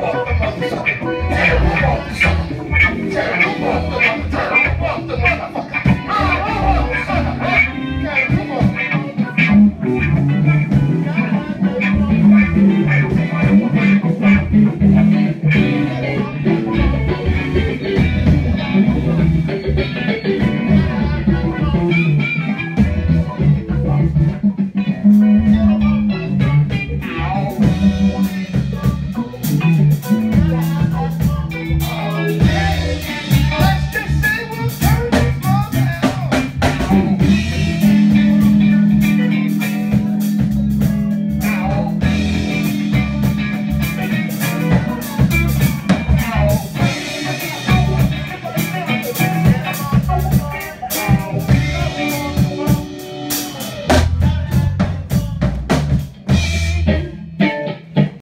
Oh,